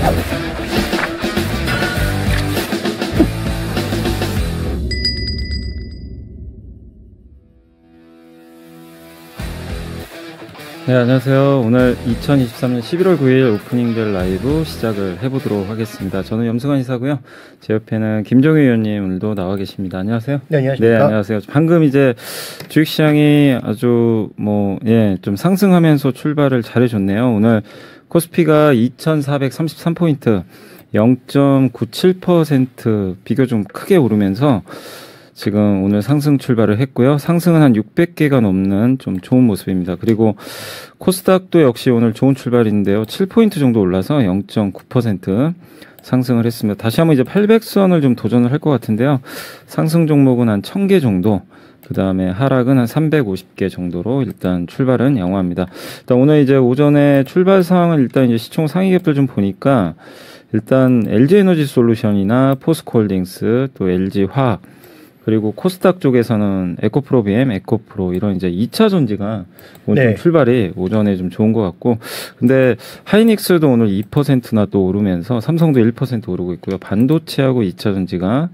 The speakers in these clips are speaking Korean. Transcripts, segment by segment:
Yeah. 네, 안녕하세요. 오늘 2023년 11월 9일 오프닝 벨 라이브 시작을 해보도록 하겠습니다. 저는 염승환 이사고요. 제 옆에는 김종희 의원님 오늘도 나와 계십니다. 안녕하세요. 네, 안녕하십니까. 네, 안녕하세요. 방금 이제 주식시장이 아주 뭐, 예, 좀 상승하면서 출발을 잘해줬네요. 오늘 코스피가 2,433포인트, 0.97% 비교 좀 크게 오르면서 지금 오늘 상승 출발을 했고요. 상승은 한 600개가 넘는 좀 좋은 모습입니다. 그리고 코스닥도 역시 오늘 좋은 출발인데요. 7포인트 정도 올라서 0.9% 상승을 했습니다. 다시 한번 이제 800선을 좀 도전을 할 것 같은데요. 상승 종목은 한 1000개 정도 그 다음에 하락은 한 350개 정도로 일단 출발은 양호합니다. 일단 오늘 이제 오전에 출발 상황을 일단 이제 시총 상위 갭들 좀 보니까 일단 LG 에너지 솔루션이나 포스코홀딩스 또 LG 화학 그리고 코스닥 쪽에서는 에코프로 BM, 에코프로 이런 이제 2차 전지가 오늘 네. 좀 출발이 오전에 좀 좋은 것 같고 근데 하이닉스도 오늘 2%나 또 오르면서 삼성도 1% 오르고 있고요. 반도체하고 2차 전지가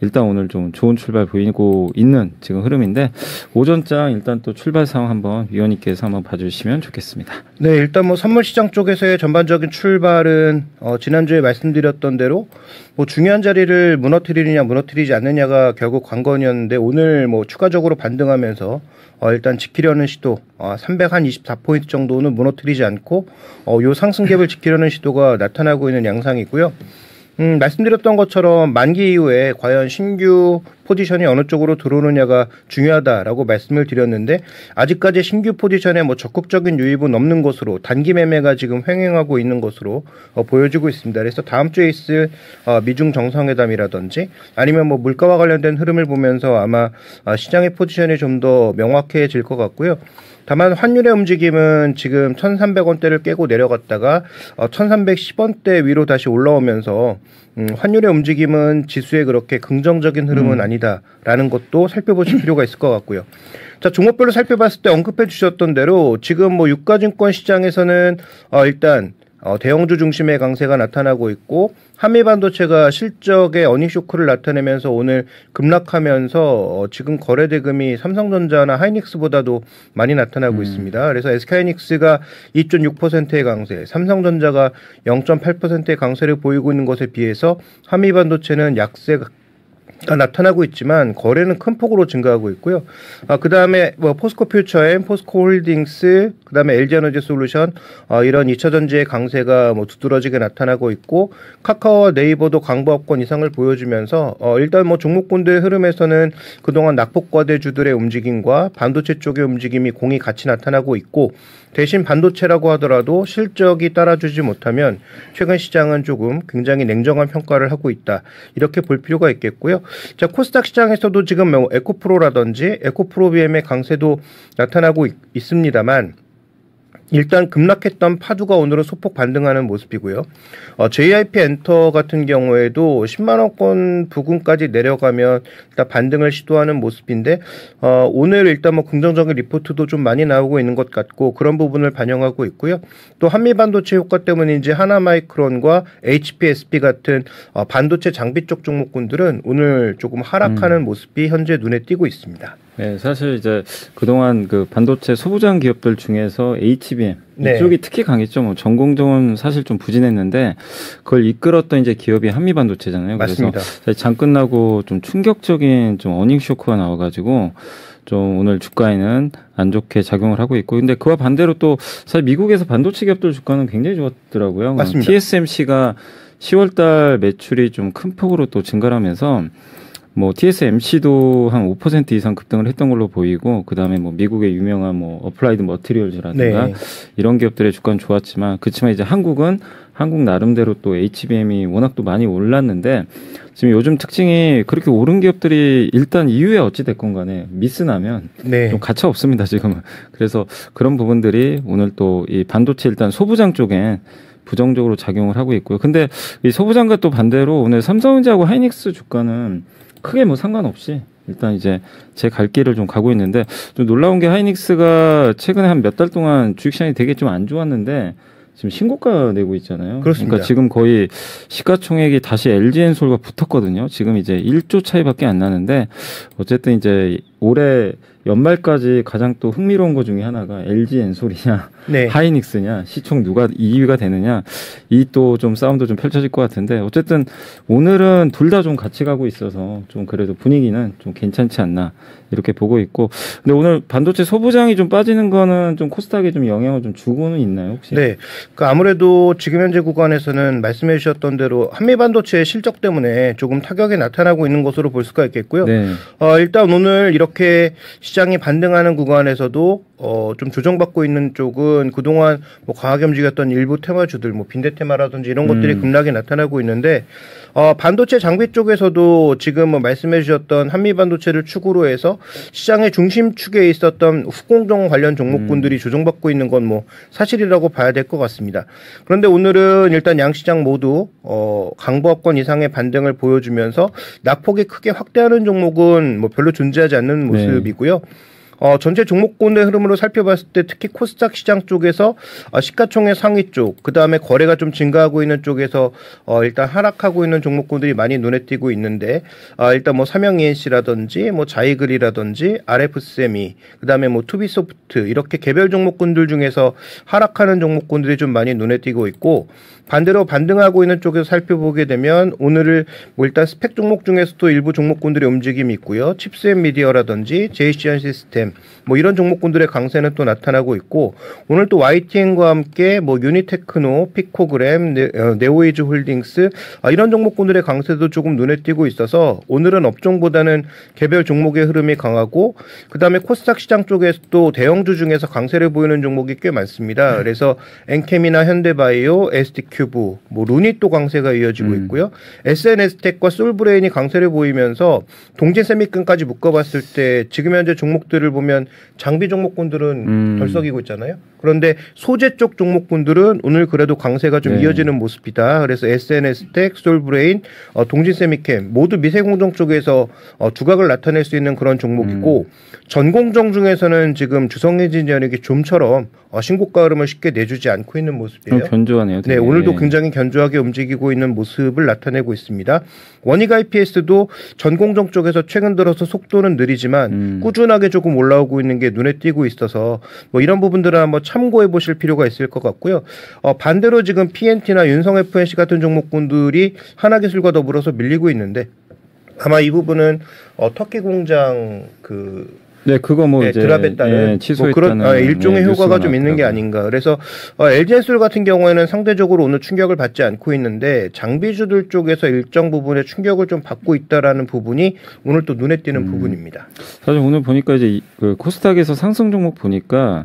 일단 오늘 좀 좋은 출발 보이고 있는 지금 흐름인데 오전장 일단 또 출발 상황 한번 위원님께서 한번 봐주시면 좋겠습니다. 네, 일단 뭐 선물 시장 쪽에서의 전반적인 출발은 어, 지난주에 말씀드렸던 대로 뭐 중요한 자리를 무너뜨리느냐 무너뜨리지 않느냐가 결국 관건이었는데 오늘 뭐 추가적으로 반등하면서 어 일단 지키려는 시도 어 324포인트 정도는 무너뜨리지 않고 어 요 상승 갭을 지키려는 시도가 나타나고 있는 양상이고요. 음, 말씀드렸던 것처럼 만기 이후에 과연 신규 포지션이 어느 쪽으로 들어오느냐가 중요하다라고 말씀을 드렸는데 아직까지 신규 포지션에 뭐 적극적인 유입은 없는 것으로 단기 매매가 지금 횡행하고 있는 것으로 어, 보여지고 있습니다. 그래서 다음 주에 있을 어, 미중 정상회담이라든지 아니면 뭐 물가와 관련된 흐름을 보면서 아마 어, 시장의 포지션이 좀 더 명확해질 것 같고요. 다만 환율의 움직임은 지금 1,300원대를 깨고 내려갔다가 1,310원대 어, 위로 다시 올라오면서 음, 환율의 움직임은 지수에 그렇게 긍정적인 흐름은 음. 아니다라는 것도 살펴보실 필요가 있을 것 같고요. 자, 종목별로 살펴봤을 때 언급해 주셨던 대로 지금 뭐 유가증권 시장에서는 어, 일단 어, 대형주 중심의 강세가 나타나고 있고 한미 반도체가 실적의 어닝 쇼크를 나타내면서 오늘 급락하면서 어, 지금 거래 대금이 삼성전자나 하이닉스보다도 많이 나타나고 음. 있습니다. 그래서 SK하이닉스가 2.6%의 강세, 삼성전자가 0.8%의 강세를 보이고 있는 것에 비해서 한미 반도체는 약세 가 나타나고 있지만 거래는 큰 폭으로 증가하고 있고요. 아, 그 다음에 뭐 포스코 퓨처엠, 포스코 홀딩스, 그 다음에 LG 에너지 솔루션 어, 이런 2차 전지의 강세가 뭐 두드러지게 나타나고 있고 카카오와 네이버도 강보합권 이상을 보여주면서 어, 일단 뭐 종목군들 흐름에서는 그동안 낙폭과대주들의 움직임과 반도체 쪽의 움직임이 공이 같이 나타나고 있고 대신 반도체라고 하더라도 실적이 따라주지 못하면 최근 시장은 조금 굉장히 냉정한 평가를 하고 있다. 이렇게 볼 필요가 있겠고요. 자, 코스닥 시장에서도 지금 뭐 에코프로라든지 에코프로비엠의 강세도 나타나고 있, 있습니다만 일단 급락했던 파두가 오늘은 소폭 반등하는 모습이고요. 어, JIP 엔터 같은 경우에도 10만 원권 부근까지 내려가면 일단 반등을 시도하는 모습인데 어, 오늘 일단 뭐 긍정적인 리포트도 좀 많이 나오고 있는 것 같고 그런 부분을 반영하고 있고요. 또 한미 반도체 효과 때문인지 하나마이크론과 HPSP 같은 어, 반도체 장비 쪽 종목군들은 오늘 조금 하락하는 음. 모습이 현재 눈에 띄고 있습니다. 네, 사실 이제 그동안 그 반도체 소부장 기업들 중에서 HBM 네. 이쪽이 특히 강했죠. 뭐 전공정은 사실 좀 부진했는데 그걸 이끌었던 이제 기업이 한미 반도체잖아요. 맞습니다. 그래서 장 끝나고 좀 충격적인 좀 어닝 쇼크가 나와가지고 좀 오늘 주가에는 안 좋게 작용을 하고 있고 근데 그와 반대로 또 사실 미국에서 반도체 기업들 주가는 굉장히 좋았더라고요. 맞습니다. TSMC가 10월달 매출이 좀 큰 폭으로 또 증가하면서 뭐 TSMC도 한 5% 이상 급등을 했던 걸로 보이고 그다음에 뭐 미국의 유명한 뭐 어플라이드 머티리얼즈라든가 네. 이런 기업들의 주가는 좋았지만 그렇지만 이제 한국은 한국 나름대로 또 HBM이 워낙 또 많이 올랐는데 지금 요즘 특징이 그렇게 오른 기업들이 일단 이후에 어찌 됐건 간에 미스 나면 네. 좀 가차 없습니다 지금은 그래서 그런 부분들이 오늘 또 이 반도체 일단 소부장 쪽에 부정적으로 작용을 하고 있고요. 근데 이 소부장과 또 반대로 오늘 삼성전자하고 하이닉스 주가는 크게 뭐 상관없이 일단 이제 제 갈 길을 좀 가고 있는데 좀 놀라운 게 하이닉스가 최근에 한 몇 달 동안 주식 시장이 되게 좀 안 좋았는데 지금 신고가 내고 있잖아요. 그렇습니다. 러니까 지금 거의 시가총액이 다시 LG엔솔과 붙었거든요. 지금 이제 1조 차이밖에 안 나는데 어쨌든 이제 올해 연말까지 가장 또 흥미로운 것 중에 하나가 LG 엔솔이냐 네. 하이닉스냐 시총 누가 2위가 되느냐 이 또 좀 싸움도 좀 펼쳐질 것 같은데 어쨌든 오늘은 둘 다 좀 같이 가고 있어서 좀 그래도 분위기는 좀 괜찮지 않나 이렇게 보고 있고 근데 오늘 반도체 소부장이 좀 빠지는 거는 좀 코스닥에 좀 영향을 좀 주고는 있나요 혹시? 네, 그 아무래도 지금 현재 구간에서는 말씀해 주셨던 대로 한미 반도체의 실적 때문에 조금 타격이 나타나고 있는 것으로 볼 수가 있겠고요. 네. 어, 일단 오늘 이렇게 시장이 반등하는 구간에서도 어, 좀 조정받고 있는 쪽은 그동안 뭐 과하게 움직였던 일부 테마주들, 뭐 빈대 테마라든지 이런 것들이 음. 급락이 나타나고 있는데 어, 반도체 장비 쪽에서도 지금 뭐 말씀해 주셨던 한미 반도체를 축으로 해서 시장의 중심축에 있었던 후공정 관련 종목군들이 음. 조정받고 있는 건 뭐 사실이라고 봐야 될 것 같습니다. 그런데 오늘은 일단 양시장 모두 어, 강보합권 이상의 반등을 보여주면서 낙폭이 크게 확대하는 종목은 뭐 별로 존재하지 않는 네. 모습이고요. 네. 어, 전체 종목군의 흐름으로 살펴봤을 때 특히 코스닥 시장 쪽에서 어, 시가총액 상위 쪽, 그 다음에 거래가 좀 증가하고 있는 쪽에서 어, 일단 하락하고 있는 종목군들이 많이 눈에 띄고 있는데 어, 일단 뭐 삼영 ENC라든지 뭐 자이글이라든지 RF세미, 그 다음에 뭐 투비소프트 이렇게 개별 종목군들 중에서 하락하는 종목군들이 좀 많이 눈에 띄고 있고 반대로 반등하고 있는 쪽에서 살펴보게 되면 오늘을 뭐 일단 스팩 종목 중에서도 일부 종목군들의 움직임이 있고요. 칩스앤 미디어라든지 JC현 시스템 뭐 이런 종목군들의 강세는 또 나타나고 있고 오늘 또 YTN과 함께 뭐 유니테크노, 피코그램, 네, 어, 네오위즈 홀딩스 아, 이런 종목군들의 강세도 조금 눈에 띄고 있어서 오늘은 업종보다는 개별 종목의 흐름이 강하고 그다음에 코스닥 시장 쪽에서도 대형주 중에서 강세를 보이는 종목이 꽤 많습니다. 그래서 엔캠이나 현대바이오, ST큐브, 뭐 루닛도 강세가 이어지고 음. 있고요. S&S텍과 솔브레인이 강세를 보이면서 동진쎄미켐까지 묶어봤을 때 지금 현재 종목들을 보면 장비 종목군들은 음. 들썩이고 있잖아요. 그런데 소재 쪽 종목군들은 오늘 그래도 강세가 좀 네. 이어지는 모습이다. 그래서 S&S텍, 솔브레인, 어, 동진쎄미켐 모두 미세공정 쪽에서 어, 두각을 나타낼 수 있는 그런 종목이고 음. 전공정 중에서는 지금 주성해진연익이 좀처럼 어, 신고가 흐름을 쉽게 내주지 않고 있는 모습이에요. 견조하네요. 되게. 네, 오늘도 굉장히 견조하게 움직이고 있는 모습을 나타내고 있습니다. 원익 IPS도 전공정 쪽에서 최근 들어서 속도는 느리지만 음. 꾸준하게 조금 올라오고 있는 게 눈에 띄고 있어서 뭐 이런 부분들은 한번 참고해 보실 필요가 있을 것 같고요. 어, 반대로 지금 PNT나 윤성 FNC 같은 종목군들이 하나기술과 더불어서 밀리고 있는데 아마 이 부분은 어, 터키 공장 그 네, 그거 뭐 네, 드랍에 따른 예, 뭐 그런 아, 일종의 네, 효과가 좀 있는 게 아닌가. 그래서 어, LG엔솔 같은 경우에는 상대적으로 오늘 충격을 받지 않고 있는데 장비주들 쪽에서 일정 부분의 충격을 좀 받고 있다라는 부분이 오늘 또 눈에 띄는 음. 부분입니다. 사실 오늘 보니까 이제 그 코스닥에서 상승 종목 보니까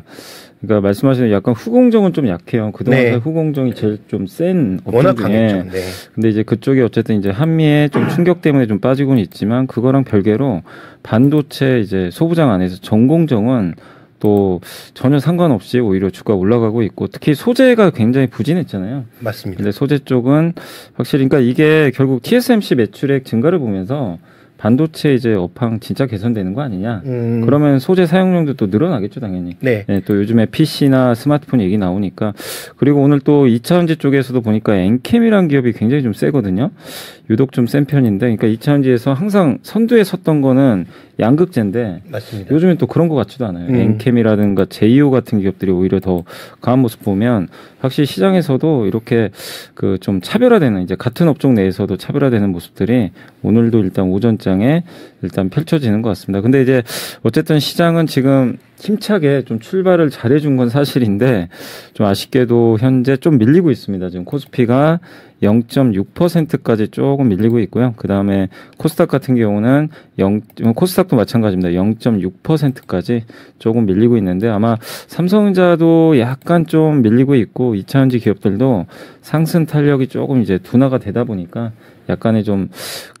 그러니까 말씀하시는 약간 후공정은 좀 약해요. 그동안 네. 후공정이 제일 좀 센 업종 중에. 네. 근데 이제 그쪽이 어쨌든 이제 한미의 좀 충격 때문에 좀 빠지고는 있지만 그거랑 별개로 반도체 이제 소부장 안에서 전공정은 또 전혀 상관없이 오히려 주가 올라가고 있고 특히 소재가 굉장히 부진했잖아요. 맞습니다. 근데 소재 쪽은 확실히 그러니까 이게 결국 TSMC 매출액 증가를 보면서 반도체 이제 업황 진짜 개선되는 거 아니냐? 음. 그러면 소재 사용량도 또 늘어나겠죠, 당연히. 네. 네. 또 요즘에 PC나 스마트폰 얘기 나오니까 그리고 오늘 또 2차전지 쪽에서도 보니까 엔캠이라는 기업이 굉장히 좀 세거든요. 유독 좀 센 편인데, 그러니까 2차전지에서 항상 선두에 섰던 거는 양극재인데 맞습니다. 요즘엔 또 그런 것 같지도 않아요. 음. 엔캠이라든가 제이오 같은 기업들이 오히려 더 강한 모습 보면 확실히 시장에서도 이렇게 그 좀 차별화되는 이제 같은 업종 내에서도 차별화되는 모습들이 오늘도 일단 오전장에 일단 펼쳐지는 것 같습니다. 근데 이제 어쨌든 시장은 지금 힘차게 좀 출발을 잘해준 건 사실인데 좀 아쉽게도 현재 좀 밀리고 있습니다. 지금 코스피가 0.6%까지 조금 밀리고 있고요. 그 다음에 코스닥 같은 경우는 0, 코스닥도 마찬가지입니다. 0.6%까지 조금 밀리고 있는데 아마 삼성전자도 약간 좀 밀리고 있고 이차전지 기업들도 상승 탄력이 조금 이제 둔화가 되다 보니까 약간의 좀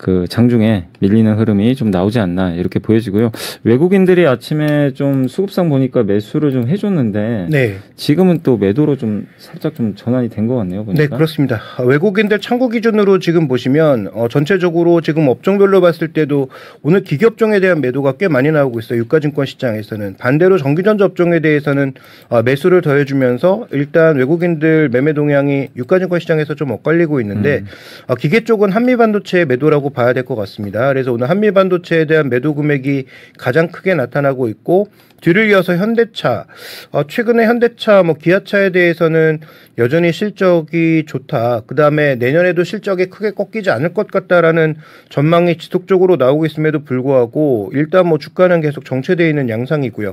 그 장중에 밀리는 흐름이 좀 나오지 않나 이렇게 보여지고요. 외국인들이 아침에 좀 수급상 보니까 매수를 좀 해줬는데 네. 지금은 또 매도로 좀 살짝 좀 전환이 된 것 같네요. 보니까. 네, 그렇습니다. 외국인들 창구 기준으로 지금 보시면 어, 전체적으로 지금 업종별로 봤을 때도 오늘 기업종에 대한 매도가 꽤 많이 나오고 있어요. 유가증권 시장에서는 반대로 전기전자 업종에 대해서는 어, 매수를 더해주면서 일단 외국인들 매매 동향이 유가증권 시장에서 좀 엇갈리고 있는데 음. 어, 기계 쪽은 한미 반도체 매도라고 봐야 될 것 같습니다. 그래서 오늘 한미 반도체에 대한 매도 금액이 가장 크게 나타나고 있고 뒤를 이어서 현대차 어, 최근에 현대차 뭐 기아차에 대해서는 여전히 실적이 좋다. 그 다음에 내년에도 실적이 크게 꺾이지 않을 것 같다라는 전망이 지속적으로 나오고 있음에도 불구하고 일단 뭐 주가는 계속 정체되어 있는 양상이고요.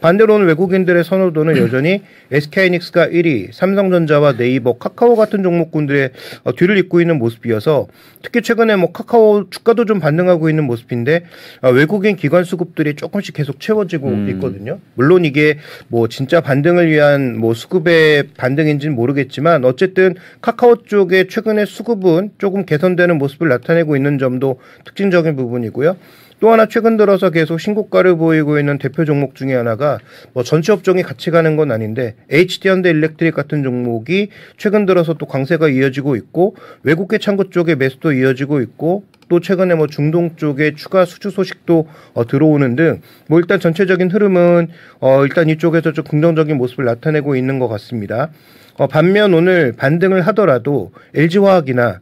반대로는 외국인들의 선호도는 여전히 SK하이닉스가 1위, 삼성전자와 네이버, 카카오 같은 종목군들의 어, 뒤를 잇고 있는 모습이어서 특히 최근에 뭐 카카오 주가도 좀 반등하고 있는 모습인데 어, 외국인 기관 수급들이 조금씩 계속 채워지고 음. 있거든요. 물론 이게 뭐 진짜 반등을 위한 뭐 수급의 반등인지는 모르겠지만 어쨌든 카카오 쪽의 최근에 수급은 조금 개선되는 모습을 나타내고 있는 점도 특징적인 부분이고요. 또 하나 최근 들어서 계속 신고가를 보이고 있는 대표 종목 중에 하나가 뭐 전체 업종이 같이 가는 건 아닌데 HD 현대 일렉트릭 같은 종목이 최근 들어서 또 강세가 이어지고 있고 외국계 창구 쪽에 매수도 이어지고 있고 또 최근에 뭐 중동 쪽에 추가 수주 소식도 어, 들어오는 등 뭐 일단 전체적인 흐름은 어, 일단 이쪽에서 좀 긍정적인 모습을 나타내고 있는 것 같습니다. 어, 반면 오늘 반등을 하더라도 LG화학이나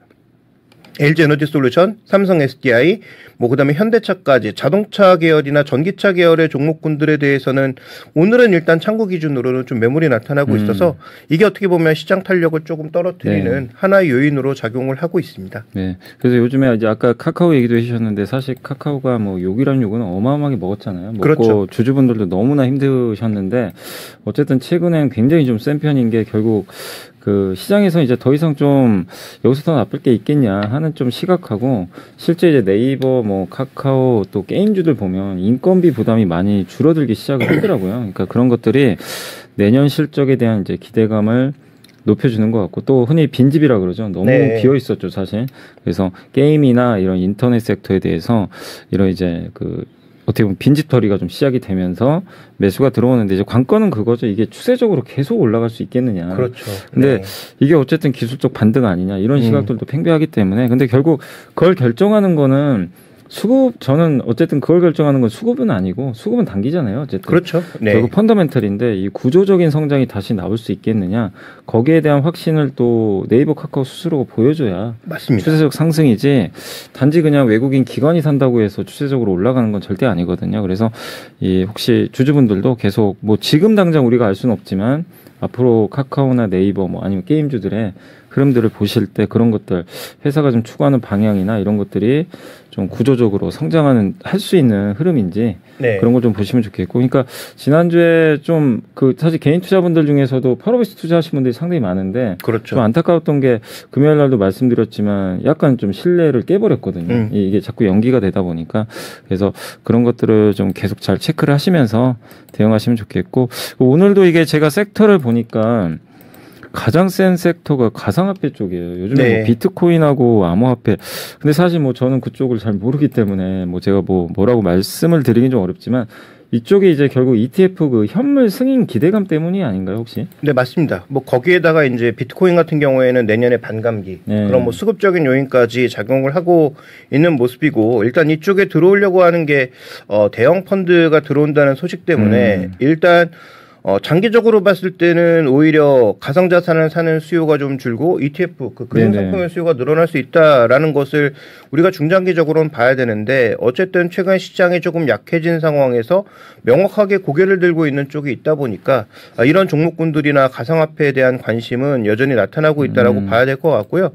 LG 에너지 솔루션, 삼성 SDI, 뭐 그다음에 현대차까지 자동차 계열이나 전기차 계열의 종목군들에 대해서는 오늘은 일단 창구 기준으로는 좀 매물이 나타나고 음. 있어서 이게 어떻게 보면 시장 탄력을 조금 떨어뜨리는 네. 하나의 요인으로 작용을 하고 있습니다. 네. 그래서 요즘에 이제 아까 카카오 얘기도 해주셨는데 사실 카카오가 뭐 욕이란 욕은 어마어마하게 먹었잖아요. 먹고 그렇죠. 주주분들도 너무나 힘드셨는데 어쨌든 최근엔 굉장히 좀 센 편인 게 결국 그 시장에서 이제 더 이상 좀 여기서 더 나쁠 게 있겠냐 하는 좀 시각하고 실제 이제 네이버 뭐 카카오 또 게임주들 보면 인건비 부담이 많이 줄어들기 시작을 하더라고요. 그러니까 그런 것들이 내년 실적에 대한 이제 기대감을 높여주는 것 같고 또 흔히 빈집이라 그러죠. 너무 네. 비어 있었죠 사실. 그래서 게임이나 이런 인터넷 섹터에 대해서 이런 이제 그 어떻게 보면 빈집털이가 좀 시작이 되면서 매수가 들어오는데 이제 관건은 그거죠. 이게 추세적으로 계속 올라갈 수 있겠느냐. 그렇죠. 근데 네. 이게 어쨌든 기술적 반등 아니냐 이런 음. 시각들도 팽배하기 때문에 근데 결국 그걸 결정하는 거는 수급 저는 어쨌든 그걸 결정하는 건 수급은 아니고 수급은 단기잖아요. 어쨌든 그렇죠. 네. 결국 펀더멘털인데 이 구조적인 성장이 다시 나올 수 있겠느냐 거기에 대한 확신을 또 네이버 카카오 스스로 보여줘야 맞습니다. 추세적 상승이지 단지 그냥 외국인 기관이 산다고 해서 추세적으로 올라가는 건 절대 아니거든요. 그래서 이 혹시 주주분들도 계속 뭐 지금 당장 우리가 알 수는 없지만 앞으로 카카오나 네이버 뭐 아니면 게임주들의 흐름들을 보실 때 그런 것들 회사가 좀 추구하는 방향이나 이런 것들이 좀 구조적으로 성장하는 할 수 있는 흐름인지 네. 그런 걸 좀 보시면 좋겠고 그러니까 지난주에 좀 그 사실 개인 투자분들 중에서도 파로비스 투자하신 분들이 상당히 많은데 그렇죠. 좀 안타까웠던 게 금요일 날도 말씀드렸지만 약간 좀 신뢰를 깨버렸거든요. 음. 이- 이게 자꾸 연기가 되다 보니까 그래서 그런 것들을 좀 계속 잘 체크를 하시면서 대응하시면 좋겠고 오늘도 이게 제가 섹터를 보니까 가장 센 섹터가 가상화폐 쪽이에요. 요즘에 네. 뭐 비트코인하고 암호화폐. 근데 사실 뭐 저는 그쪽을 잘 모르기 때문에 뭐 제가 뭐 뭐라고 말씀을 드리긴 좀 어렵지만 이쪽이 이제 결국 ETF 그 현물 승인 기대감 때문이 아닌가요 혹시? 네 맞습니다. 뭐 거기에다가 이제 비트코인 같은 경우에는 내년에 반감기 네. 그런 뭐 수급적인 요인까지 작용을 하고 있는 모습이고 일단 이쪽에 들어오려고 하는 게 어, 대형 펀드가 들어온다는 소식 때문에 음. 일단 어, 장기적으로 봤을 때는 오히려 가상자산을 사는 수요가 좀 줄고 ETF 그 금융. 상품의 수요가 늘어날 수 있다라는 것을 우리가 중장기적으로는 봐야 되는데 어쨌든 최근 시장이 조금 약해진 상황에서 명확하게 고개를 들고 있는 쪽이 있다 보니까 아, 이런 종목군들이나 가상화폐에 대한 관심은 여전히 나타나고 있다라고 음. 봐야 될 것 같고요.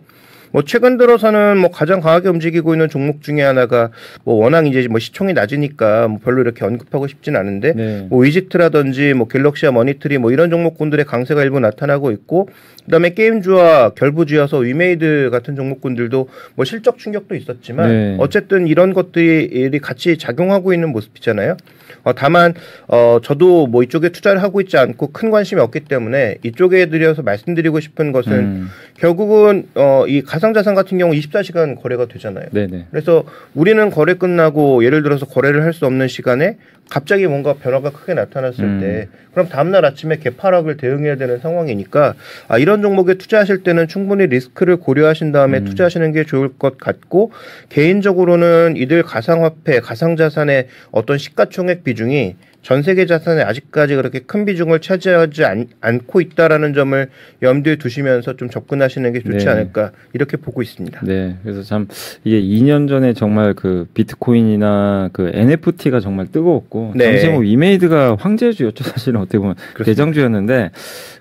뭐 최근 들어서는 뭐 가장 강하게 움직이고 있는 종목 중에 하나가 뭐 워낙 이제 뭐 시총이 낮으니까 뭐 별로 이렇게 언급하고 싶진 않은데 네. 뭐 위지트라든지 뭐 갤럭시아머니트리 뭐 이런 종목군들의 강세가 일부 나타나고 있고 그다음에 게임주와 결부지어서 위메이드 같은 종목군들도 뭐 실적 충격도 있었지만 네. 어쨌든 이런 것들이 같이 작용하고 있는 모습이잖아요. 어, 다만 어, 저도 뭐 이쪽에 투자를 하고 있지 않고 큰 관심이 없기 때문에 이쪽에 들여서 말씀드리고 싶은 것은 음. 결국은 어, 이 가상 자산 같은 경우 24시간 거래가 되잖아요. 네네. 그래서 우리는 거래 끝나고 예를 들어서 거래를 할 수 없는 시간에 갑자기 뭔가 변화가 크게 나타났을 음. 때 그럼 다음날 아침에 갭하락을 대응해야 되는 상황이니까 아, 이런 종목에 투자하실 때는 충분히 리스크를 고려하신 다음에 음. 투자하시는 게 좋을 것 같고 개인적으로는 이들 가상화폐, 가상자산의 어떤 시가총액 비중이 전 세계 자산에 아직까지 그렇게 큰 비중을 차지하지 않, 않고 있다라는 점을 염두에 두시면서 좀 접근하시는 게 좋지 네. 않을까 이렇게 보고 있습니다. 네, 그래서 참 이게 2년 전에 정말 그 비트코인이나 그 NFT가 정말 뜨거웠고 네. 당시에 뭐 위메이드가 황제주였죠 사실은 어떻게 보면 그렇습니다. 대장주였는데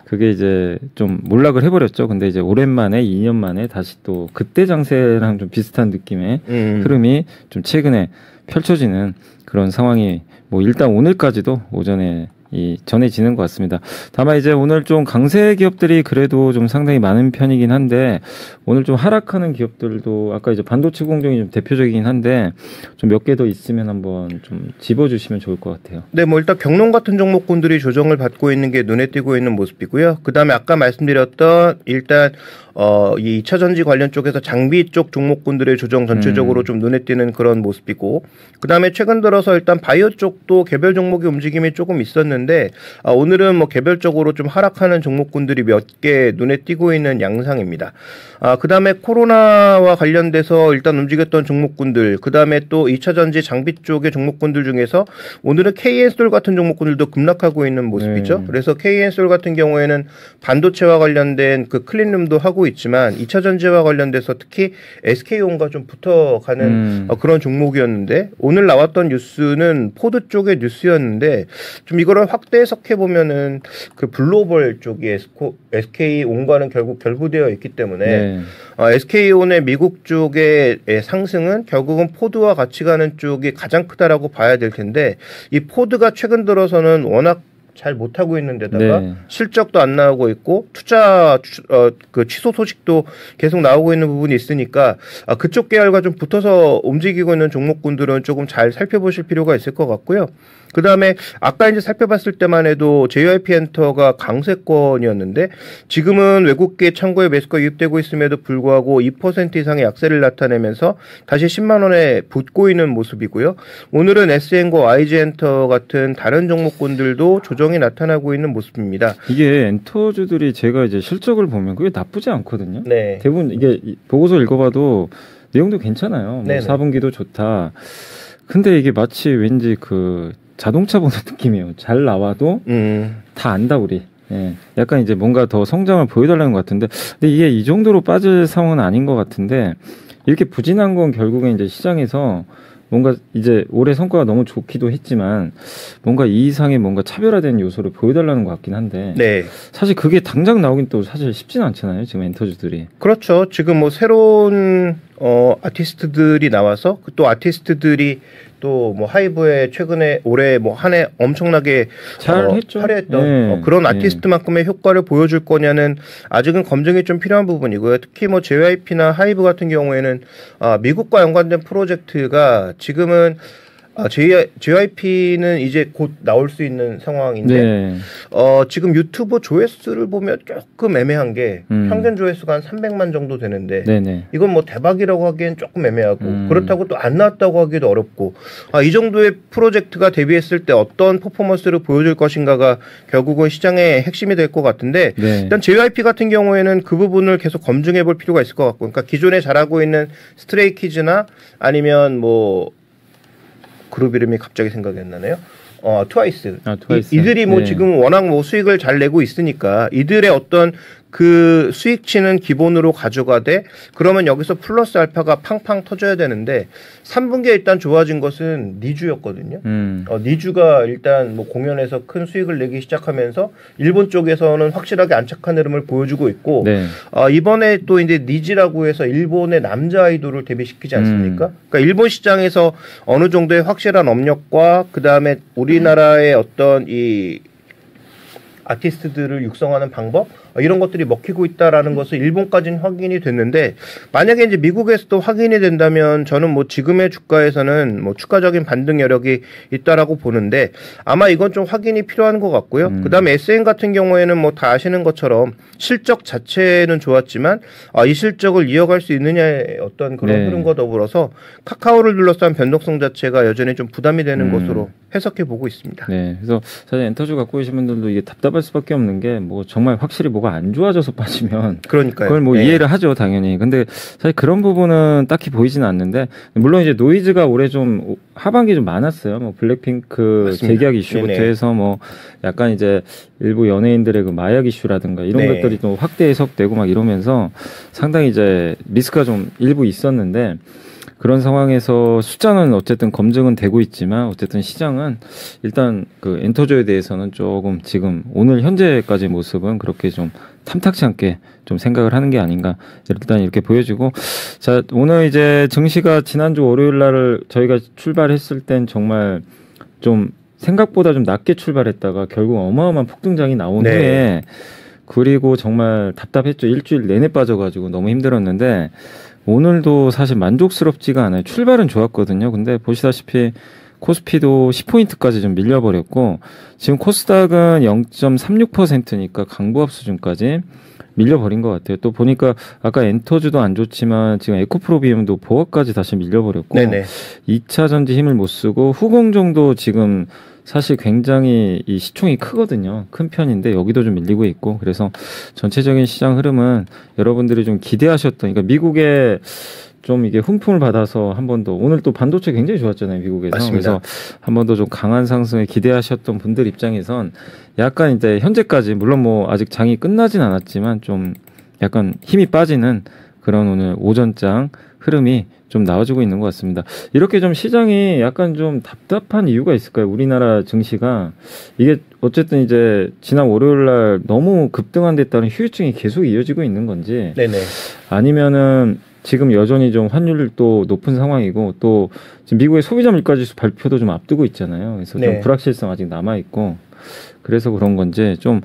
그게 이제 좀 몰락을 해버렸죠. 근데 이제 오랜만에 2년 만에 다시 또 그때 장세랑 좀 비슷한 느낌의 음. 흐름이 좀 최근에 펼쳐지는 그런 상황이 뭐 일단 오늘까지도 오전에 이 전해지는 것 같습니다. 다만 이제 오늘 좀 강세 기업들이 그래도 좀 상당히 많은 편이긴 한데 오늘 좀 하락하는 기업들도 아까 이제 반도체 공정이 좀 대표적이긴 한데 좀 몇 개 더 있으면 한번 좀 집어주시면 좋을 것 같아요. 네, 뭐 일단 경론 같은 종목군들이 조정을 받고 있는 게 눈에 띄고 있는 모습이고요. 그 다음에 아까 말씀드렸던 일단 어, 이 2차 전지 관련 쪽에서 장비 쪽 종목군들의 조정 전체적으로 음. 좀 눈에 띄는 그런 모습이고, 그 다음에 최근 들어서 일단 바이오 쪽도 개별 종목의 움직임이 조금 있었는데, 아, 오늘은 뭐 개별적으로 좀 하락하는 종목군들이 몇 개 눈에 띄고 있는 양상입니다. 아, 그 다음에 코로나와 관련돼서 일단 움직였던 종목군들, 그 다음에 또 2차 전지 장비 쪽의 종목군들 중에서 오늘은 KN솔 같은 종목군들도 급락하고 있는 모습이죠. 네. 그래서 KN솔 같은 경우에는 반도체와 관련된 그 클린룸도 하고 있지만 2차 전지와 관련돼서 특히 SK온과 좀 붙어가는 음. 어, 그런 종목이었는데 오늘 나왔던 뉴스는 포드 쪽의 뉴스였는데 좀 이거를 확대 해석해 보면은 그 블루오벌 쪽이 SK온과는 결국 결부되어 있기 때문에 네. 어, SK온의 미국 쪽의 상승은 결국은 포드와 같이 가는 쪽이 가장 크다라고 봐야 될 텐데 이 포드가 최근 들어서는 워낙 잘 못하고 있는 데다가 네. 실적도 안 나오고 있고 투자 추- 어, 그 취소 소식도 계속 나오고 있는 부분이 있으니까 아, 그쪽 계열과 좀 붙어서 움직이고 있는 종목군들은 조금 잘 살펴보실 필요가 있을 것 같고요. 그 다음에 아까 이제 살펴봤을 때만 해도 JYP 엔터가 강세권이었는데 지금은 외국계 창고에 매수가 유입되고 있음에도 불구하고 2% 이상의 약세를 나타내면서 다시 10만 원에 붙고 있는 모습이고요. 오늘은 SN과 YG 엔터 같은 다른 종목군들도 조정이 나타나고 있는 모습입니다. 이게 엔터주들이 제가 이제 실적을 보면 그게 나쁘지 않거든요. 네. 대부분 이게 이- 보고서 읽어봐도 내용도 괜찮아요. 뭐 네네. 4분기도 좋다. 근데 이게 마치 왠지 그 자동차 보는 느낌이에요. 잘 나와도 음. 다 안다 우리. 예. 약간 이제 뭔가 더 성장을 보여달라는 것 같은데, 근데 이게 이 정도로 빠질 상황은 아닌 것 같은데 이렇게 부진한 건 결국엔 이제 시장에서 뭔가 이제 올해 성과가 너무 좋기도 했지만 뭔가 이 이상의 뭔가 차별화된 요소를 보여달라는 것 같긴 한데 네. 사실 그게 당장 나오긴 또 사실 쉽진 않잖아요 지금 엔터주들이 그렇죠. 지금 뭐 새로운 어 아티스트들이 나와서 그또 아티스트들이 또 뭐 하이브에 최근에 올해 뭐 한 해 엄청나게 잘 어, 했죠. 화려했던 예. 어, 그런 예. 아티스트만큼의 효과를 보여줄 거냐는 아직은 검증이 좀 필요한 부분이고요. 특히 뭐 JYP나 하이브 같은 경우에는 아, 미국과 연관된 프로젝트가 지금은 아, JYP는 이제 곧 나올 수 있는 상황인데 네. 어, 지금 유튜브 조회수를 보면 조금 애매한 게 음. 평균 조회수가 한 300만 정도 되는데 네네 이건 뭐 대박이라고 하기엔 조금 애매하고 음. 그렇다고 또 안 나왔다고 하기도 어렵고 아, 이 정도의 프로젝트가 데뷔했을 때 어떤 퍼포먼스를 보여줄 것인가가 결국은 시장의 핵심이 될 것 같은데 네. 일단 JYP 같은 경우에는 그 부분을 계속 검증해 볼 필요가 있을 것 같고 그러니까 기존에 잘하고 있는 스트레이키즈나 아니면 뭐 그룹 이름이 갑자기 생각이 안 나네요. 어, 트와이스. 아, 트와이스. 이, 이들이 뭐 네. 지금 워낙 뭐 수익을 잘 내고 있으니까 이들의 어떤 그 수익치는 기본으로 가져가되 그러면 여기서 플러스 알파가 팡팡 터져야 되는데 3분기에 일단 좋아진 것은 니주였거든요. 음. 어, 니주가 일단 뭐 공연에서 큰 수익을 내기 시작하면서 일본 쪽에서는 확실하게 안착한 흐름을 보여주고 있고 네. 어, 이번에 또 이제 니지라고 해서 일본의 남자 아이돌을 데뷔시키지 않습니까? 음. 그러니까 일본 시장에서 어느 정도의 확실한 업력과 그 다음에 우리나라의 어떤 이 아티스트들을 육성하는 방법 어, 이런 것들이 먹히고 있다라는 것은 일본까지는 확인이 됐는데 만약에 이제 미국에서도 확인이 된다면 저는 뭐 지금의 주가에서는 뭐 추가적인 반등 여력이 있다라고 보는데 아마 이건 좀 확인이 필요한 것 같고요. 음. 그다음에 SN 같은 경우에는 뭐 다 아시는 것처럼 실적 자체는 좋았지만 아, 이 실적을 이어갈 수 있느냐의 어떤 그런 네. 흐름과 더불어서 카카오를 둘러싼 변동성 자체가 여전히 좀 부담이 되는 음. 것으로 해석해 보고 있습니다. 네, 그래서 사실 엔터주 갖고 계신 분들도 이게 답답할 수밖에 없는 게 뭐 정말 확실히 뭐가 안 좋아져서 빠지면 그러니까요. 그걸 뭐 네. 이해를 하죠, 당연히. 근데 사실 그런 부분은 딱히 보이지는 않는데 물론 이제 노이즈가 올해 좀 하반기 좀 많았어요. 뭐 블랙핑크 맞습니다. 재계약 이슈부터 네네. 해서 뭐 약간 이제 일부 연예인들의 그 마약 이슈라든가 이런 네. 것들이 또 확대 해석되고 막 이러면서 상당히 이제 리스크가 좀 일부 있었는데 그런 상황에서 숫자는 어쨌든 검증은 되고 있지만 어쨌든 시장은 일단 그 엔터조에 대해서는 조금 지금 오늘 현재까지 모습은 그렇게 좀 탐탁치 않게 좀 생각을 하는 게 아닌가 일단 이렇게 보여지고 자 오늘 이제 증시가 지난주 월요일 날을 저희가 출발했을 땐 정말 좀 생각보다 좀 낮게 출발했다가 결국 어마어마한 폭등장이 나온 네. 후에 그리고 정말 답답했죠 일주일 내내 빠져가지고 너무 힘들었는데 오늘도 사실 만족스럽지가 않아요. 출발은 좋았거든요. 근데 보시다시피 코스피도 10포인트까지 좀 밀려버렸고 지금 코스닥은 0.36%니까 강보합 수준까지 밀려버린 것 같아요. 또 보니까 아까 엔터주도 안 좋지만 지금 에코프로비움도 보합까지 다시 밀려버렸고 네네. 2차 전지 힘을 못 쓰고 후공정도 지금 사실 굉장히 이 시총이 크거든요. 큰 편인데 여기도 좀 밀리고 있고 그래서 전체적인 시장 흐름은 여러분들이 좀 기대하셨던 그러니까 미국의 좀 이게 훈풍을 받아서 한 번 더 오늘 또 반도체 굉장히 좋았잖아요 미국에서 맞습니다. 그래서 한 번 더 좀 강한 상승을 기대하셨던 분들 입장에선 약간 이제 현재까지 물론 뭐 아직 장이 끝나진 않았지만 좀 약간 힘이 빠지는 그런 오늘 오전장 흐름이 좀 나와주고 있는 것 같습니다. 이렇게 좀 시장이 약간 좀 답답한 이유가 있을까요? 우리나라 증시가 이게 어쨌든 이제 지난 월요일 날 너무 급등한 데 따른 휴유증이 계속 이어지고 있는 건지 네네. 아니면은 지금 여전히 좀 환율도 높은 상황이고 또 지금 미국의 소비자 물가 지수 발표도 좀 앞두고 있잖아요. 그래서 네. 좀 불확실성 아직 남아 있고 그래서 그런 건지 좀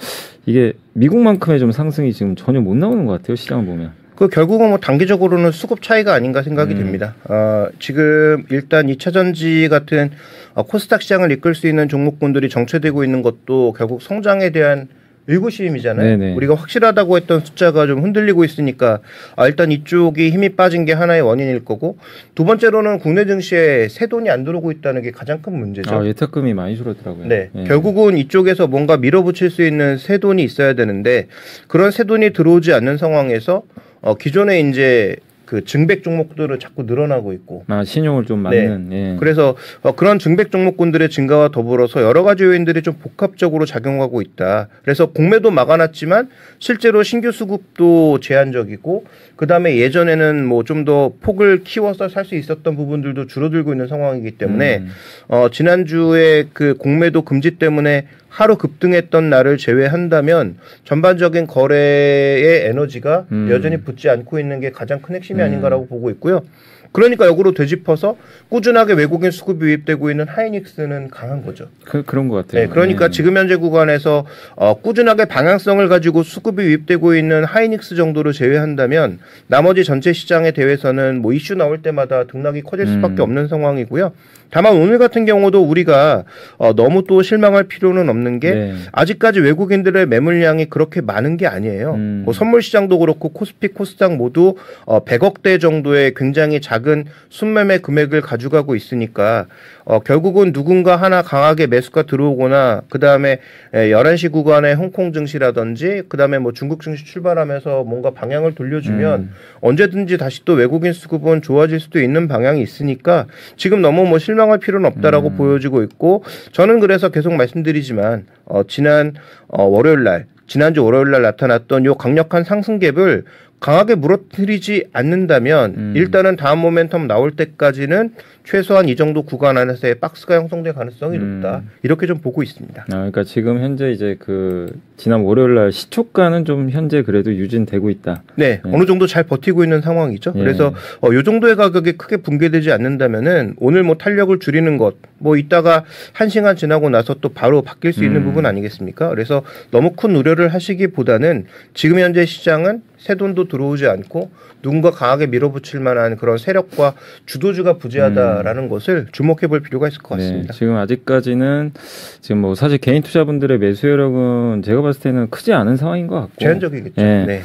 이게 미국만큼의 좀 상승이 지금 전혀 못 나오는 것 같아요. 시장을 보면. 그 결국은 뭐 단기적으로는 수급 차이가 아닌가 생각이 음. 됩니다. 어, 지금 일단 2차 전지 같은 어, 코스닥 시장을 이끌 수 있는 종목군들이 정체되고 있는 것도 결국 성장에 대한 의구심이잖아요. 네네. 우리가 확실하다고 했던 숫자가 좀 흔들리고 있으니까 아, 일단 이쪽이 힘이 빠진 게 하나의 원인일 거고 두 번째로는 국내 증시에 새 돈이 안 들어오고 있다는 게 가장 큰 문제죠. 아, 예탁금이 많이 줄었더라고요. 네. 네. 결국은 이쪽에서 뭔가 밀어붙일 수 있는 새 돈이 있어야 되는데 그런 새 돈이 들어오지 않는 상황에서 어, 기존에 이제 그 증백 종목들은 자꾸 늘어나고 있고. 아, 신용을 좀 맞는. 네. 예. 그래서 어, 그런 증백 종목군들의 증가와 더불어서 여러 가지 요인들이 좀 복합적으로 작용하고 있다. 그래서 공매도 막아놨지만 실제로 신규 수급도 제한적이고 그다음에 예전에는 뭐 좀 더 폭을 키워서 살 수 있었던 부분들도 줄어들고 있는 상황이기 때문에 음. 어, 지난주에 그 공매도 금지 때문에 하루 급등했던 날을 제외한다면 전반적인 거래의 에너지가 음. 여전히 붙지 않고 있는 게 가장 큰 핵심이 음. 아닌가라고 보고 있고요. 그러니까 역으로 되짚어서 꾸준하게 외국인 수급이 유입되고 있는 하이닉스는 강한 거죠. 그, 그런 것 같아요. 네, 그러니까 네. 지금 현재 구간에서 어, 꾸준하게 방향성을 가지고 수급이 유입되고 있는 하이닉스 정도로 제외한다면 나머지 전체 시장의 대회에서는 뭐 이슈 나올 때마다 등락이 커질 수밖에 음. 없는 상황이고요. 다만 오늘 같은 경우도 우리가 어, 너무 또 실망할 필요는 없는 게 네. 아직까지 외국인들의 매물량이 그렇게 많은 게 아니에요. 음. 뭐 선물 시장도 그렇고 코스피 코스닥 모두 어, 100억대 정도의 굉장히 작은 순매매 금액을 가져가고 있으니까 어, 결국은 누군가 하나 강하게 매수가 들어오거나 그 다음에 11시 구간에 홍콩 증시라든지 그 다음에 뭐 중국 증시 출발하면서 뭔가 방향을 돌려주면 음. 언제든지 다시 또 외국인 수급은 좋아질 수도 있는 방향이 있으니까 지금 너무 뭐 실망 할 필요는 없다라고 음. 보여지고 있고 저는 그래서 계속 말씀드리지만 어, 지난 어, 월요일 날 지난주 월요일 날 나타났던 요 강력한 상승 갭을 강하게 무너뜨리지 않는다면 음. 일단은 다음 모멘텀 나올 때까지는 최소한 이 정도 구간 안에서의 박스가 형성될 가능성이 음. 높다. 이렇게 좀 보고 있습니다. 아, 그러니까 지금 현재 이제 그 지난 월요일 날 시초가는 좀 현재 그래도 유진되고 있다. 네, 네. 어느 정도 잘 버티고 있는 상황이죠. 예. 그래서 어, 요 정도의 가격이 크게 붕괴되지 않는다면은 오늘 뭐 탄력을 줄이는 것, 뭐 이따가 한 시간 지나고 나서 또 바로 바뀔 수 있는 음. 부분 아니겠습니까? 그래서 너무 큰 우려를 하시기보다는 지금 현재 시장은 새 돈도 들어오지 않고 누군가 강하게 밀어붙일 만한 그런 세력과 주도주가 부재하다라는 것을 주목해 볼 필요가 있을 것 음. 네, 같습니다. 지금 아직까지는 지금 뭐 사실 개인 투자분들의 매수 여력은 제가 봤을 때는 크지 않은 상황인 것 같고 제한적이겠죠. 예. 네.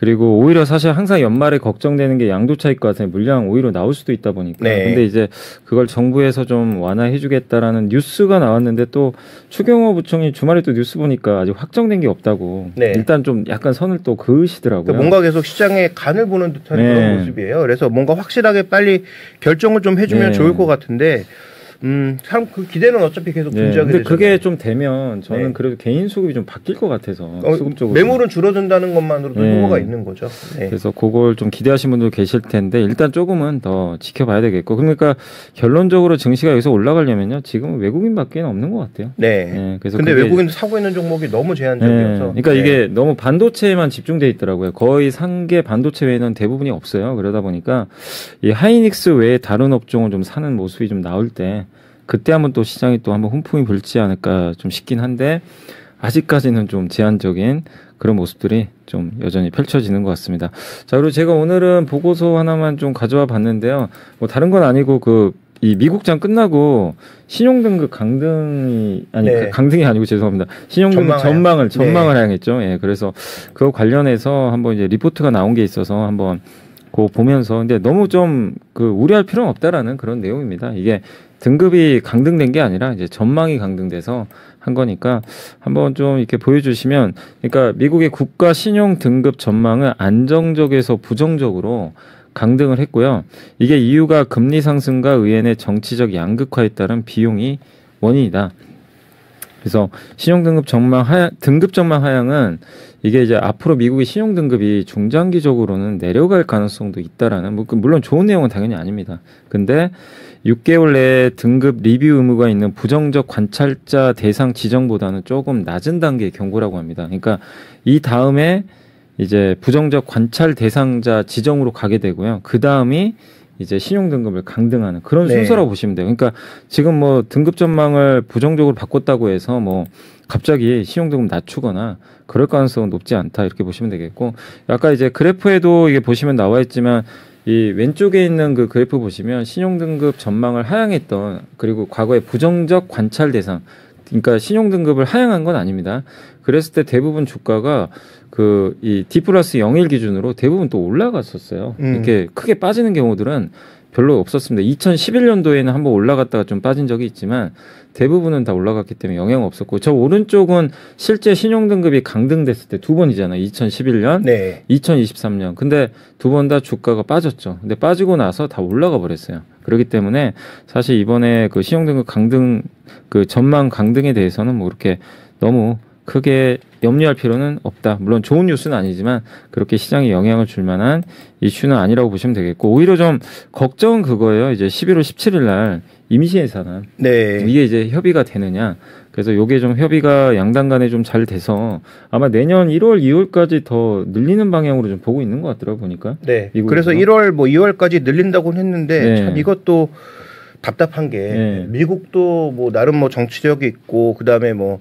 그리고 오히려 사실 항상 연말에 걱정되는 게 양도 차익 과세 물량 오히려 나올 수도 있다 보니까 네. 근데 이제 그걸 정부에서 좀 완화해 주겠다라는 뉴스가 나왔는데 또 추경호 부총리 주말에 또 뉴스 보니까 아직 확정된 게 없다고 네. 일단 좀 약간 선을 또 그으시더라고요. 그러니까 뭔가 계속 시장의 간을 보는 듯한 네. 그런 모습이에요. 그래서 뭔가 확실하게 빨리 결정을 좀 해주면 네. 좋을 것 같은데, 음, 참그 기대는 어차피 계속 네, 존재하게. 그게 좀 되면 저는 네. 그래도 개인 수급이 좀 바뀔 것 같아서 어, 수급적으로 매물은 줄어든다는 것만으로도 네. 효과가 있는 거죠. 네. 그래서 그걸 좀 기대하시는 분들 계실 텐데 일단 조금은 더 지켜봐야 되겠고 그러니까 결론적으로 증시가 여기서 올라가려면요 지금은 외국인밖에 없는 것 같아요. 네. 네, 그래서 근데 외국인 사고 있는 종목이 너무 네, 제한적이어서. 그러니까 네. 이게 너무 반도체에만 집중돼 있더라고요. 거의 상계 반도체 외에는 대부분이 없어요. 그러다 보니까 이 하이닉스 외에 다른 업종을 좀 사는 모습이 좀 나올 때 그때 한번 또 시장이 또 한번 훈풍이 불지 않을까 좀 싶긴 한데 아직까지는 좀 제한적인 그런 모습들이 좀 여전히 펼쳐지는 것 같습니다. 자, 그리고 제가 오늘은 보고서 하나만 좀 가져와 봤는데요. 뭐 다른 건 아니고 그 이 미국장 끝나고 신용등급 강등이 아니 네. 그 강등이 아니고 죄송합니다. 신용등급 전망. 전망을 전망을 네. 하향했죠. 예, 그래서 그거 관련해서 한번 이제 리포트가 나온 게 있어서 한번 그거 보면서 근데 너무 좀 그 우려할 필요는 없다라는 그런 내용입니다. 이게 등급이 강등된 게 아니라 이제 전망이 강등돼서 한 거니까 한번 좀 이렇게 보여주시면 그러니까 미국의 국가 신용 등급 전망은 안정적에서 부정적으로 강등을 했고요. 이게 이유가 금리 상승과 의엔의 정치적 양극화에 따른 비용이 원인이다. 그래서 신용 등급 전망 하향 등급 전망 하향은 이게 이제 앞으로 미국의 신용 등급이 중장기적으로는 내려갈 가능성도 있다라는 뭐그 물론 좋은 내용은 당연히 아닙니다. 근데 6개월 내에 등급 리뷰 의무가 있는 부정적 관찰자 대상 지정보다는 조금 낮은 단계의 경고라고 합니다. 그러니까 이 다음에 이제 부정적 관찰 대상자 지정으로 가게 되고요. 그 다음이 이제 신용 등급을 강등하는 그런 네. 순서라고 보시면 돼요. 그러니까 지금 뭐 등급 전망을 부정적으로 바꿨다고 해서 뭐 갑자기 신용 등급 낮추거나 그럴 가능성은 높지 않다 이렇게 보시면 되겠고 아까 이제 그래프에도 이게 보시면 나와 있지만 이 왼쪽에 있는 그 그래프 보시면 신용 등급 전망을 하향했던 그리고 과거에 부정적 관찰 대상 그러니까 신용 등급을 하향한 건 아닙니다. 그랬을 때 대부분 주가가 그 이 D 플러스 0일 기준으로 대부분 또 올라갔었어요. 음. 이렇게 크게 빠지는 경우들은 별로 없었습니다. 2011년도에는 한번 올라갔다가 좀 빠진 적이 있지만 대부분은 다 올라갔기 때문에 영향 없었고 저 오른쪽은 실제 신용 등급이 강등됐을 때 두 번이잖아요. 2011년, 네. 2023년. 근데 두 번 다 주가가 빠졌죠. 근데 빠지고 나서 다 올라가 버렸어요. 그렇기 때문에 사실 이번에 그 신용 등급 강등 그 전망 강등에 대해서는 뭐 이렇게 너무 크게 염려할 필요는 없다. 물론 좋은 뉴스는 아니지만 그렇게 시장에 영향을 줄 만한 이슈는 아니라고 보시면 되겠고 오히려 좀 걱정은 그거예요. 이제 11월 17일 날 임시 예산안 네. 이게 이제 협의가 되느냐. 그래서 요게 좀 협의가 양당 간에 좀 잘 돼서 아마 내년 1월, 2월까지 더 늘리는 방향으로 좀 보고 있는 것 같더라고요, 보니까. 네. 미국에서? 그래서 1월 뭐 2월까지 늘린다고는 했는데 네. 참 이것도 답답한 게 네. 미국도 뭐 나름 뭐 정치력이 있고 그다음에 뭐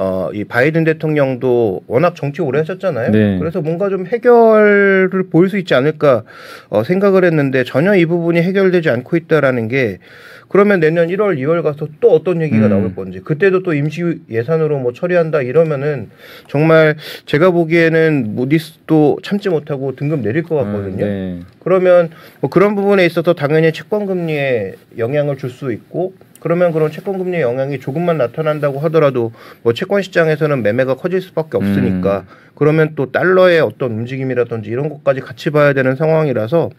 어, 이 바이든 대통령도 워낙 정치 오래 하셨잖아요. 네. 그래서 뭔가 좀 해결을 보일 수 있지 않을까 어, 생각을 했는데 전혀 이 부분이 해결되지 않고 있다라는 게 그러면 내년 1월, 2월 가서 또 어떤 얘기가 음. 나올 건지 그때도 또 임시 예산으로 뭐 처리한다 이러면은 정말 제가 보기에는 무디스도 참지 못하고 등급 내릴 것 같거든요. 아, 네. 그러면 뭐 그런 부분에 있어서 당연히 채권 금리에 영향을 줄 수 있고 그러면 그런 채권 금리의 영향이 조금만 나타난다고 하더라도 뭐 채권 시장에서는 매매가 커질 수밖에 없으니까 그러면 또 달러의 어떤 움직임이라든지 이런 것까지 같이 봐야 되는 상황이라서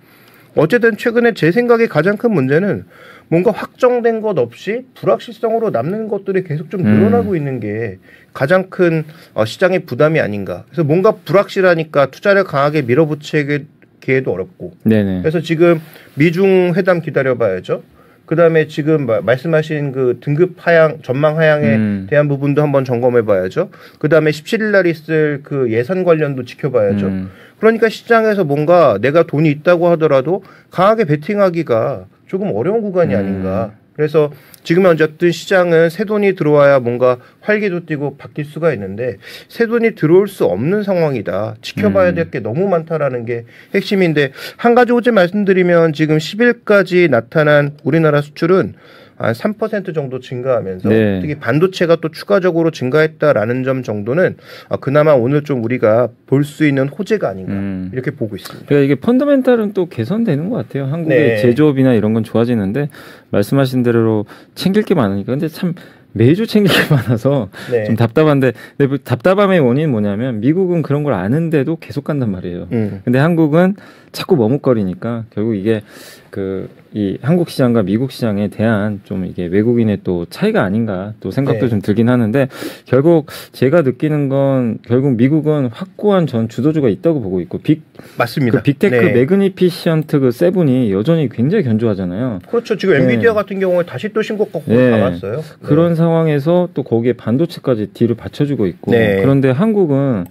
어쨌든 최근에 제 생각에 가장 큰 문제는 뭔가 확정된 것 없이 불확실성으로 남는 것들이 계속 좀 늘어나고 음. 있는 게 가장 큰 어, 시장의 부담이 아닌가. 그래서 뭔가 불확실하니까 투자를 강하게 밀어붙이기에도 어렵고. 네네. 그래서 지금 미중 회담 기다려봐야죠. 그다음에 지금 말씀하신 그 등급 하향 전망 하향에 음. 대한 부분도 한번 점검해 봐야죠. 그다음에 17일 날 있을 그 예산 관련도 지켜봐야죠. 음. 그러니까 시장에서 뭔가 내가 돈이 있다고 하더라도 강하게 베팅하기가 조금 어려운 구간이 음. 아닌가. 그래서 지금 어쨌든 시장은 새 돈이 들어와야 뭔가 활기도 뛰고 바뀔 수가 있는데 새 돈이 들어올 수 없는 상황이다. 지켜봐야 음. 될게 너무 많다라는 게 핵심인데 한 가지 어제 말씀드리면 지금 10일까지 나타난 우리나라 수출은 한 3% 정도 증가하면서 네. 특히 반도체가 또 추가적으로 증가했다라는 점 정도는 아, 그나마 오늘 좀 우리가 볼 수 있는 호재가 아닌가 음. 이렇게 보고 있습니다. 그러니까 이게 펀더멘탈은 또 개선되는 것 같아요. 한국의 네. 제조업이나 이런 건 좋아지는데 말씀하신 대로 챙길 게 많으니까 근데 참 매주 챙길 게 많아서 네. 좀 답답한데 근데 뭐 답답함의 원인이 뭐냐면 미국은 그런 걸 아는데도 계속 간단 말이에요. 음. 근데 한국은 자꾸 머뭇거리니까 결국 이게 그 이 한국 시장과 미국 시장에 대한 좀 이게 외국인의 또 차이가 아닌가 또 생각도 네. 좀 들긴 하는데 결국 제가 느끼는 건 결국 미국은 확고한 전 주도주가 있다고 보고 있고 빅 맞습니다. 그 빅테크 네. 매그니피센트 그 세븐이 여전히 굉장히 견조하잖아요. 그렇죠. 지금 네. 엔비디아 같은 경우에 다시 또 신고가 네. 나왔어요. 그런 네. 상황에서 또 거기에 반도체까지 뒤를 받쳐주고 있고 네. 그런데 한국은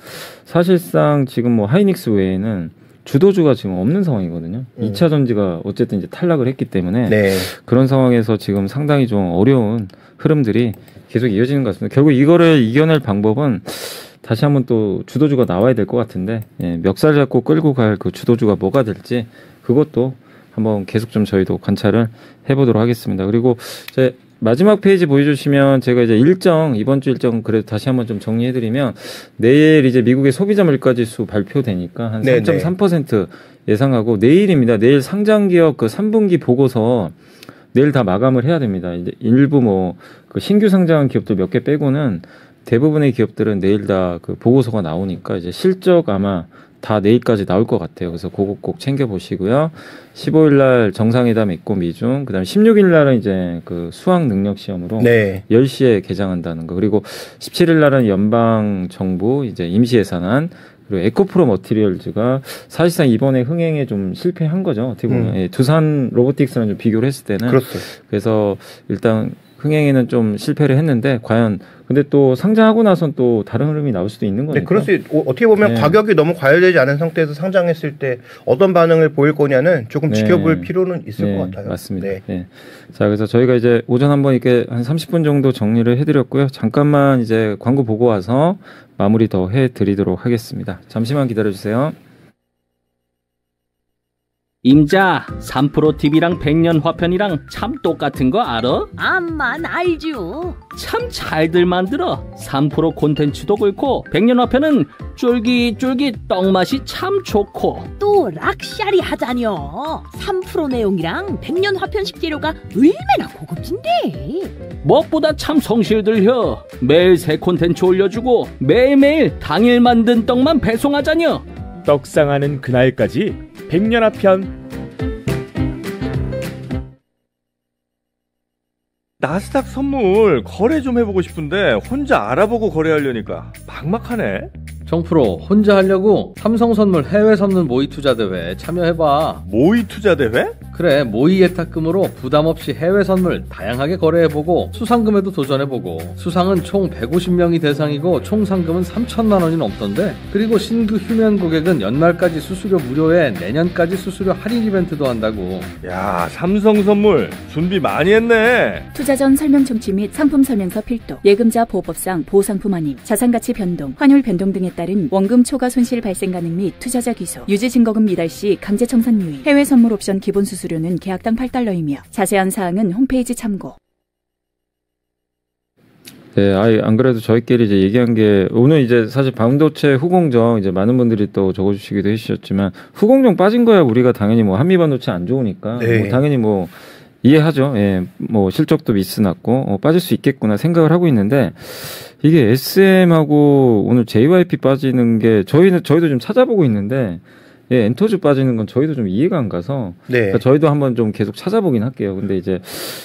사실상 지금 뭐 하이닉스 외에는 주도주가 지금 없는 상황이거든요. 음. 2차 전지가 어쨌든 이제 탈락을 했기 때문에 네. 그런 상황에서 지금 상당히 좀 어려운 흐름들이 계속 이어지는 것 같습니다. 결국 이거를 이겨낼 방법은 다시 한번 또 주도주가 나와야 될 것 같은데 예, 멱살 잡고 끌고 갈 그 주도주가 뭐가 될지 그것도 한번 계속 좀 저희도 관찰을 해보도록 하겠습니다. 그리고 제 마지막 페이지 보여주시면 제가 이제 일정 이번 주 일정 그래도 다시 한번 좀 정리해드리면 내일 이제 미국의 소비자 물가 지수 발표되니까 한 3.3% 예상하고 내일입니다. 내일 상장 기업 그 3분기 보고서 내일 다 마감을 해야 됩니다. 이제 일부 뭐 그 신규 상장한 기업들 몇 개 빼고는 대부분의 기업들은 내일 다 그 보고서가 나오니까 이제 실적 아마 다 내일까지 나올 것 같아요. 그래서 그거 꼭 챙겨 보시고요. 15일 날 정상회담 있고 미중, 그다음에 16일 날은 이제 그 수학 능력 시험으로 네. 10시에 개장한다는 거. 그리고 17일 날은 연방 정부 이제 임시 예산안 그리고 에코프로 머티리얼즈가 사실상 이번에 흥행에 좀 실패한 거죠. 어떻게 보면 음. 예, 두산 로보틱스랑 좀 비교를 했을 때는 그렇죠. 그래서 일단 흥행에는 좀 실패를 했는데 과연 근데 또 상장하고 나선 또 다른 흐름이 나올 수도 있는 거니까. 네, 그럴 수 있, 어떻게 보면 네. 가격이 너무 과열되지 않은 상태에서 상장했을 때 어떤 반응을 보일 거냐는 조금 네. 지켜볼 필요는 있을 네, 것 같아요. 맞습니다. 네. 네. 자, 그래서 저희가 이제 오전 한번 이렇게 한 30분 정도 정리를 해드렸고요. 잠깐만 이제 광고 보고 와서 마무리 더 해드리도록 하겠습니다. 잠시만 기다려 주세요. 임자 3프로TV랑 백년 화편이랑 참 똑같은 거 알아? 암만 알죠. 참 잘들 만들어. 3프로 콘텐츠도 그렇고 백년 화편은 쫄깃쫄깃 떡맛이 참 좋고. 또 락샤리 하자녀 3프로 내용이랑 백년 화편 식 재료가 얼마나 고급진데. 무엇보다 참 성실들혀. 매일 새 콘텐츠 올려주고 매일매일 당일 만든 떡만 배송하자녀 떡상하는 그날까지 백년아편. 나스닥 선물 거래 좀 해보고 싶은데 혼자 알아보고 거래하려니까 막막하네 정프로 혼자 하려고 삼성 선물 해외 선물 모의 투자 대회 참여해봐. 모의 투자 대회? 그래 모의 예탁금으로 부담 없이 해외 선물 다양하게 거래해보고 수상금에도 도전해보고. 수상은 총 150명이 대상이고 총 상금은 3천만 원이 넘던데. 그리고 신규 휴면 고객은 연말까지 수수료 무료에 내년까지 수수료 할인 이벤트도 한다고. 야 삼성 선물 준비 많이 했네. 투자 전 설명 청취 및 상품 설명서 필독. 예금자 보호법상 보상품 아님 자산가치 변동 환율 변동 등에 따른 원금 초과 손실 발생 가능 및 투자자 귀소 유지 증거금 미달 시 강제 청산 유의 해외 선물 옵션 기본 수수료는 계약당 8달러이며 자세한 사항은 홈페이지 참고. 네, 아이 안 그래도 저희끼리 이제 얘기한 게 오늘 이제 사실 반도체 후공정 이제 많은 분들이 또 적어주시기도 해주셨지만 후공정 빠진 거야 우리가 당연히 뭐 한미 반도체 안 좋으니까 네. 뭐 당연히 뭐 이해하죠. 예, 뭐 실적도 미스 났고 어, 빠질 수 있겠구나 생각을 하고 있는데 이게 SM하고 오늘 JYP 빠지는 게 저희는 저희도 좀 찾아보고 있는데 예, 엔터주 빠지는 건 저희도 좀 이해가 안 가서 네. 그러니까 저희도 한번 좀 계속 찾아보긴 할게요. 근데 이제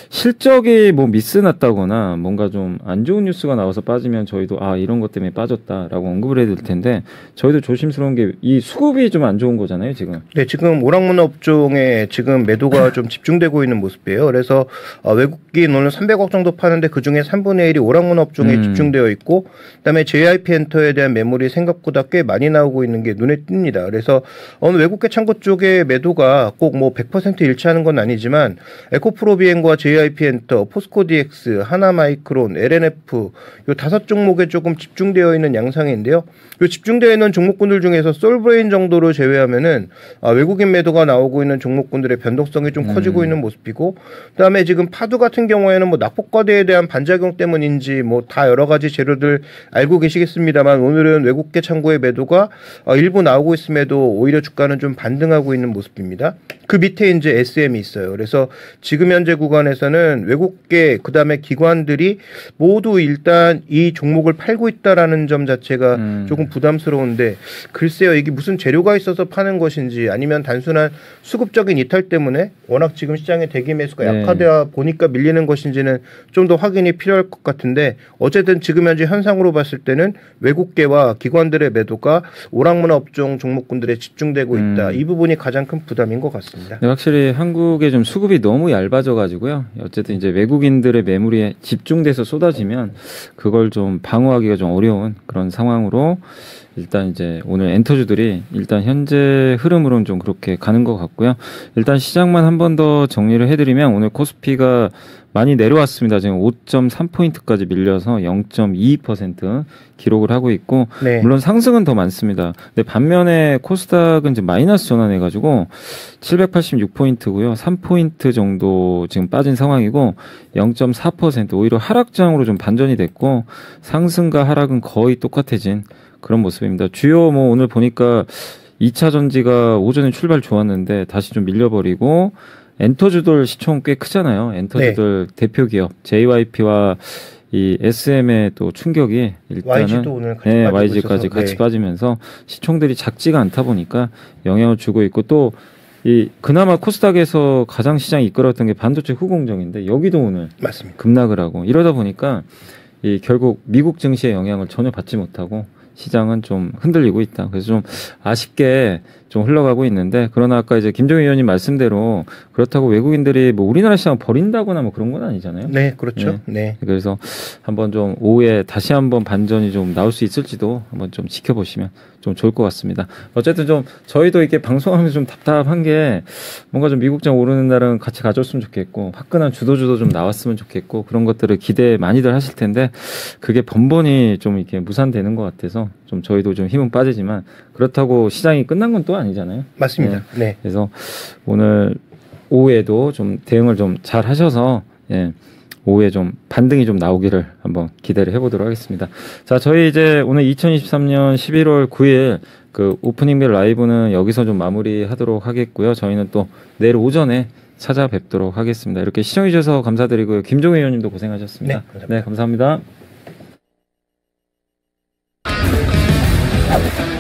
실적이 뭐 미스 났다거나 뭔가 좀 안 좋은 뉴스가 나와서 빠지면 저희도 아 이런 것 때문에 빠졌다라고 언급을 해야 될 텐데 저희도 조심스러운 게 이 수급이 좀 안 좋은 거잖아요 지금. 네, 지금 오락문화 업종에 지금 매도가 좀 집중되고 있는 모습이에요. 그래서 어, 외국인 오늘 300억 정도 파는데 그 중에 3분의 1이 오락문화 업종에 음. 집중되어 있고, 그다음에 JYP 엔터에 대한 매물이 생각보다 꽤 많이 나오고 있는 게 눈에 띕니다. 그래서 어느 외국계 창구 쪽에 매도가 꼭 뭐 100% 일치하는 건 아니지만 에코프로비엠과 JYP 엔터, 포스코 DX, 하나마이크론, L&F 요 다섯 종목에 조금 집중되어 있는 양상인데요. 요 집중되어 있는 종목군들 중에서 솔브레인 정도로 제외하면은 아, 외국인 매도가 나오고 있는 종목군들의 변동성이 좀 커지고 있는 모습이고 그다음에 지금 파두 같은 경우에는 뭐 낙폭과대에 대한 반작용 때문인지 뭐 다 여러 가지 재료들 알고 계시겠습니다만 오늘은 외국계 창구의 매도가 어, 일부 나오고 있음에도 오히려 주가는 좀 반등하고 있는 모습입니다. 그 밑에 이제 SM이 있어요. 그래서 지금 현재 구간에서는 외국계 그다음에 기관들이 모두 일단 이 종목을 팔고 있다라는 점 자체가 음. 조금 부담스러운데 글쎄요 이게 무슨 재료가 있어서 파는 것인지 아니면 단순한 수급적인 이탈 때문에 워낙 지금 시장의 대기 매수가 네. 약화되어 보니까 밀리는 것인지는 좀 더 확인이 필요할 것 같은데 어쨌든 지금 현재 현상으로 봤을 때는 외국계와 기관들의 매도가 오락문화 업종 종목군들에 집중되고 있다 음. 이 부분이 가장 큰 부담인 것 같습니다. 네, 확실히 한국의 좀 수급이 너무 얇아져 가지고요. 어쨌든 이제 외국인들의 매물이 집중돼서 쏟아지면 그걸 좀 방어하기가 좀 어려운 그런 상황으로 일단 이제 오늘 엔터주들이 일단 현재 흐름으로는 좀 그렇게 가는 것 같고요. 일단 시장만 한 번 더 정리를 해드리면 오늘 코스피가 많이 내려왔습니다. 지금 5.3포인트까지 밀려서 0.22% 기록을 하고 있고 네. 물론 상승은 더 많습니다. 근데 반면에 코스닥은 지금 마이너스 전환해 가지고 786포인트고요. 3포인트 정도 지금 빠진 상황이고 0.4% 오히려 하락장으로 좀 반전이 됐고 상승과 하락은 거의 똑같아진 그런 모습입니다. 주요 뭐 오늘 보니까 2차 전지가 오전에 출발 좋았는데 다시 좀 밀려버리고 엔터주들 시총 꽤 크잖아요. 엔터주들 대표 기업 JYP와 이 SM의 또 충격이 일단은 YG도 오늘 같이 네, YG까지 같이 네. 빠지면서 시총들이 작지가 않다 보니까 영향을 주고 있고 또 이 그나마 코스닥에서 가장 시장 이끌었던 게 반도체 후공정인데 여기도 오늘 맞습니다. 급락을 하고 이러다 보니까 이 결국 미국 증시의 영향을 전혀 받지 못하고 시장은 좀 흔들리고 있다. 그래서 좀 아쉽게 좀 흘러가고 있는데 그러나 아까 이제 김종희 의원님 말씀대로 그렇다고 외국인들이 뭐 우리나라 시장 버린다거나 뭐 그런 건 아니잖아요. 네, 그렇죠. 네. 그래서 한번 좀 오후에 다시 한번 반전이 좀 나올 수 있을지도 한번 좀 지켜보시면 좀 좋을 것 같습니다. 어쨌든 좀 저희도 이렇게 방송하면서 좀 답답한 게 뭔가 좀 미국장 오르는 날은 같이 가졌으면 좋겠고 화끈한 주도주도 좀 나왔으면 좋겠고 그런 것들을 기대 많이들 하실 텐데 그게 번번이 좀 이렇게 무산되는 것 같아서 좀 저희도 좀 힘은 빠지지만 그렇다고 시장이 끝난 건 또 아니잖아요. 맞습니다. 네. 그래서 오늘 오후에도 좀 대응을 좀 잘 하셔서 예. 오후에 좀 반등이 좀 나오기를 한번 기대를 해보도록 하겠습니다. 자, 저희 이제 오늘 2023년 11월 9일 그 오프닝 벨 라이브는 여기서 좀 마무리하도록 하겠고요. 저희는 또 내일 오전에 찾아뵙도록 하겠습니다. 이렇게 시청해주셔서 감사드리고요. 김종혜 의원님도 고생하셨습니다. 네, 감사합니다. 네, 감사합니다. you